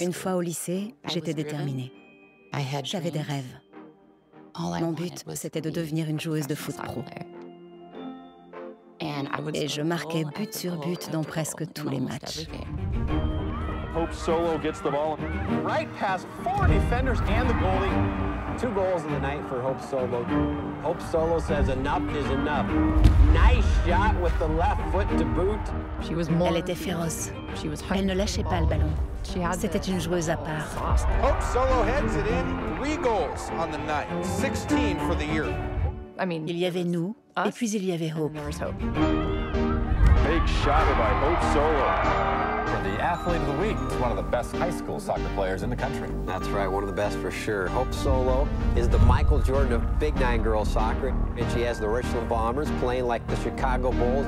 Une fois au lycée, j'étais déterminée. J'avais des rêves. Mon but, c'était de devenir une joueuse de foot pro. Et je marquais but sur but dans presque tous les matchs. Hope Solo gets the ball. Right past four defenders and the goalie. Two goals in the night for Hope Solo. Hope Solo says enough is enough. Nice shot with the left foot to boot. Elle était féroce. Elle ne lâchait pas le ballon. C'était une joueuse à part. Hope Solo heads it in. Three goals on the night. 16 for the year. Il y avait nous, et puis il y avait Hope. Big shot by Hope Solo. The athlete of the week is one of the best high school soccer players in the country. That's right, one of the best for sure. Hope Solo is the Michael Jordan of Big Nine girls soccer, and she has the Richland Bombers playing like the Chicago Bulls.